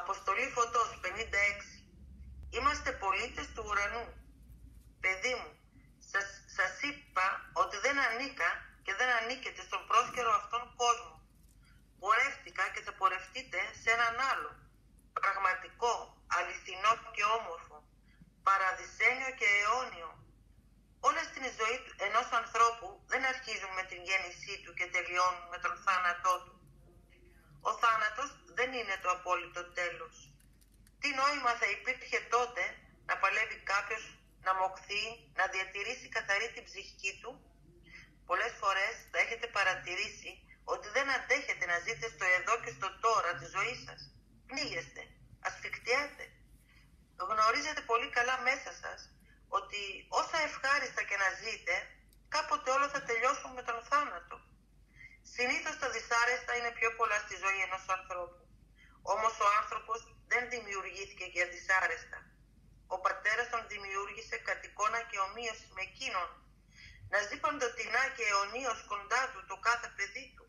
Αποστολή φωτός 56. Είμαστε πολίτες του ουρανού. Παιδί μου, σας, σας είπα ότι δεν ανήκα και δεν ανήκετε στον πρόσκαιρο αυτόν κόσμο. Πορεύτηκα και θα πορευτείτε σε έναν άλλο. Πραγματικό, αληθινό και όμορφο. Παραδεισένιο και αιώνιο. Όλα στην ζωή ενός ανθρώπου δεν αρχίζουν με την γέννησή του και τελειώνουν με τον θάνατό του. Ο θάνατος δεν είναι το απόλυτο τέλος. Τι νόημα θα υπήρχε τότε να παλεύει κάποιος να μοχθεί, να διατηρήσει καθαρή την ψυχή του; Πολλές φορές θα έχετε παρατηρήσει ότι δεν αντέχετε να ζείτε στο εδώ και στο τώρα της ζωής σας. Πνίγεστε, ασφικτιάτε. Γνωρίζετε πολύ καλά μέσα σας ότι όσα ευχάριστα και να ζείτε, κάποτε όλα θα τελειώσουν με τον θάνατο. Συνήθως τα δυσάρεστα είναι πιο πολλά στη ζωή ενός ανθρώπου. Όμως ο άνθρωπος δεν δημιουργήθηκε για δυσάρεστα. Ο πατέρας τον δημιούργησε κατ' εικόνα και ομοίωσης με εκείνον. Να ζει παντοτινά και αιωνίως κοντά του το κάθε παιδί του.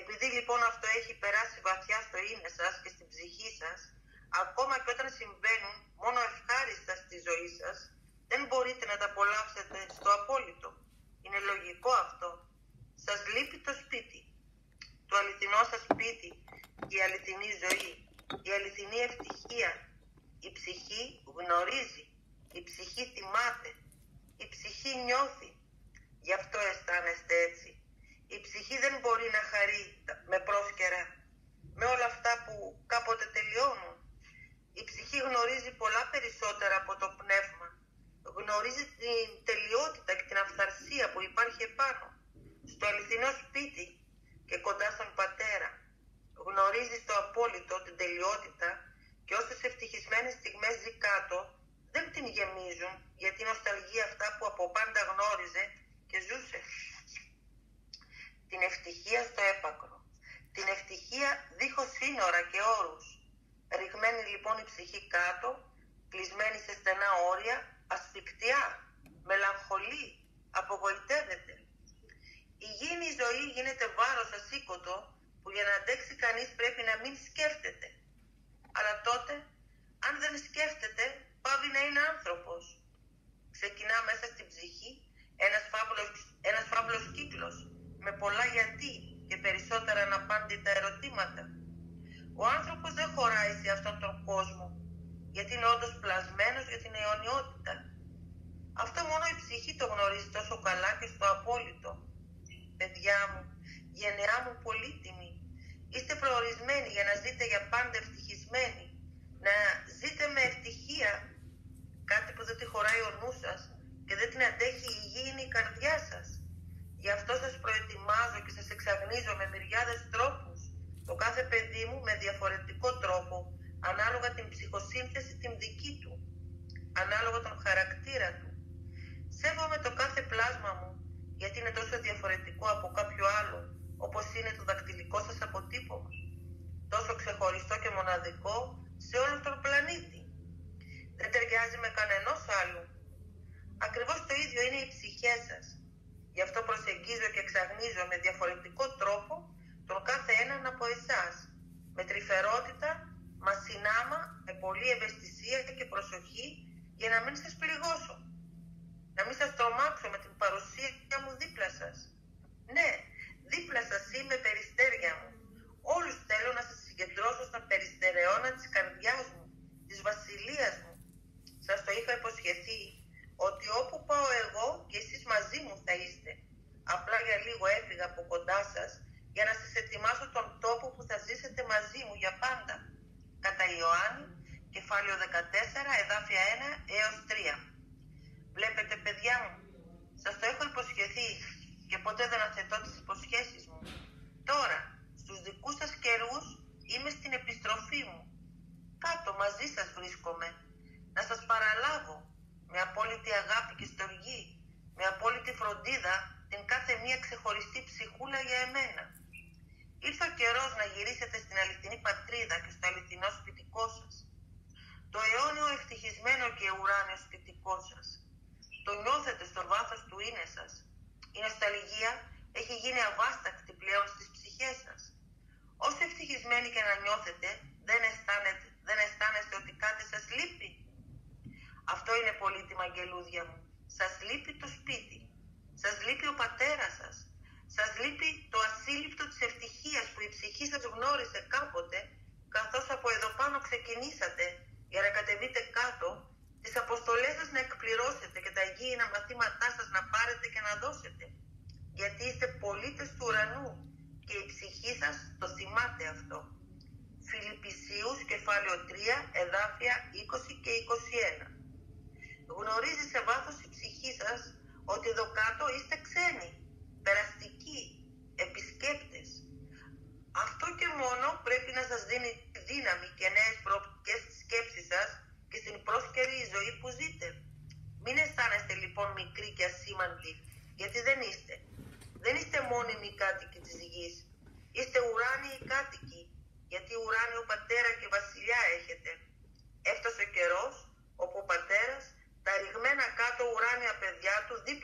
Επειδή λοιπόν αυτό έχει περάσει βαθιά στο είναι σας και στην ψυχή σας, ακόμα και όταν συμβαίνουν μόνο ευχάριστα στη ζωή σας, δεν μπορείτε να τα απολαύσετε στο απόλυτο. Είναι λογικό αυτό. Σας λείπει το σπίτι. Το αληθινό σας σπίτι, η αληθινή ζωή, η αληθινή ευτυχία. Η ψυχή γνωρίζει, η ψυχή θυμάται, η ψυχή νιώθει. Γι' αυτό αισθάνεστε έτσι. Η ψυχή δεν μπορεί να χαρεί με πρόσκαιρα, με όλα αυτά που κάποτε τελειώνουν. Η ψυχή γνωρίζει πολλά περισσότερα από το πνεύμα. Γνωρίζει την τελειότητα και την αυθαρσία που υπάρχει επάνω, στο αληθινό σπίτι και κοντά στον πατέρα. Γνωρίζει στο απόλυτο την τελειότητα και όσες ευτυχισμένες στιγμές ζει κάτω δεν την γεμίζουν γιατί νοσταλγεί αυτά που από πάντα γνώριζε και ζούσε. Την ευτυχία στο έπακρο. Την ευτυχία δίχως σύνορα και όρους. Ριγμένη λοιπόν η ψυχή κάτω, κλεισμένη σε στενά όρια, ασφικτιά, μελαγχολή, απογοητεύεται. Η γήινη ζωή γίνεται βάρος ασήκωτο που για να αντέξει κανείς πρέπει να μην σκέφτεται. Αλλά τότε, αν δεν σκέφτεται, πάβει να είναι άνθρωπος. Ξεκινά μέσα στην ψυχή ένας φαύλος, ένας φαύλος κύκλος με πολλά γιατί και περισσότερα αναπάντητα ερωτήματα. Ο άνθρωπος δεν χωράει σε αυτόν τον κόσμο γιατί είναι όντως πλασμένος για την αιωνιότητα. Αυτό μόνο η ψυχή το γνωρίζει τόσο καλά και στο απόλυτο. Παιδιά μου, γενεά μου πολύτιμη, είστε προορισμένοι για να ζείτε για πάντα ευτυχισμένοι. Να ζείτε με ευτυχία, κάτι που δεν τη χωράει ο νους σας και δεν την αντέχει η υγιεινή η καρδιά σας. Γι' αυτό σας προετοιμάζω και σας εξαγνίζω με μυριάδες τρόπους το κάθε παιδί μου με διαφορετικό τρόπο ανάλογα την ψυχοσύνθεση την δική του, ανάλογα τον χαρακτήρα του. Σέβομαι το κάθε πλάσμα μου, γιατί είναι τόσο διαφορετικό από κάποιο άλλο, όπως είναι το δακτυλικό σας αποτύπωμα. Τόσο ξεχωριστό και μοναδικό σε όλο τον πλανήτη. Δεν ταιριάζει με κανενός άλλου. Ακριβώς το ίδιο είναι η ψυχέ σας. Γι' αυτό προσεγγίζω και εξαγνίζω με διαφορετικό τρόπο τον κάθε έναν από εσάς. Με τρυφερότητα μα συνάμα με πολλή ευαισθησία και προσοχή για να μην σας πληγώσω. Να μην σας τρομάξω με την παρουσία μου δίπλα σας. Ναι, δίπλα σας είμαι περιστέρια μου. Όλους θέλω να σας συγκεντρώσω στα περιστερεώνα της καρδιάς μου, της βασιλείας μου. Σας το είχα υποσχεθεί ότι όπου πάω εγώ και εσείς μαζί μου θα είστε. Απλά για λίγο έφυγα από κοντά σας για να σας ετοιμάσω τον τόπο που θα ζήσετε μαζί μου για πάντα κατά Ιωάννη, κεφάλαιο 14, εδάφια 1 έως 3. Βλέπετε παιδιά μου, σας το έχω υποσχεθεί και ποτέ δεν αθετώ τις υποσχέσεις μου. Τώρα, στους δικούς σας καιρούς είμαι στην επιστροφή μου. Κάτω μαζί σας βρίσκομαι. Να σας παραλάβω με απόλυτη αγάπη και στοργή, με απόλυτη φροντίδα την κάθε μία ξεχωριστή ψυχούλα για εμένα. Ήρθε ο καιρός να γυρίσετε στην αληθινή πατρίδα και στο αληθινό σπιτικό σας. Το αιώνιο ευτυχισμένο και ουράνιο σπιτικό σας. Το νιώθετε στο βάθος του είναι σας. Η νοσταλγία έχει γίνει αβάστακτη πλέον στις ψυχές σας. Όσο ευτυχισμένοι και να νιώθετε, δεν αισθάνεστε, δεν αισθάνεστε ότι κάτι σας λείπει. Αυτό είναι πολύτιμα αγγελούδια μου. Σας λείπει το σπίτι. Σας λείπει ο πατέρας σας. Σας λείπει το ασύλληπτο της ευτυχίας που η ψυχή σας γνώρισε κάποτε καθώς από εδώ πάνω ξεκινήσατε για να κατεβείτε κάτω τις αποστολές σας να εκπληρώσετε και τα υγιεινά μαθήματά σας να πάρετε και να δώσετε. Γιατί είστε πολίτες του ουρανού και η ψυχή σας το θυμάται αυτό. Φιλιππισίους, κεφάλαιο 3, εδάφια 20 και 21. Γνωρίζει σε βάθος η ψυχή σας ότι εδώ κάτω είστε ξένοι, περαστικοί, επισκέπτες. Αυτό και μόνο πρέπει να σας δίνει δύναμη και νέες προοπτικές ολόκληρη η ζωή που ζείτε. Μην αισθάνεστε λοιπόν μικροί και ασήμαντοι, γιατί δεν είστε. Δεν είστε μόνιμοι κάτοικοι της γης. Είστε ουράνιοι κάτοικοι, γιατί ουράνιο πατέρα και βασιλιά έχετε. Έφτασε ο καιρός όπου ο πατέρας τα ρηγμένα κάτω ουράνια παιδιά του δίπλα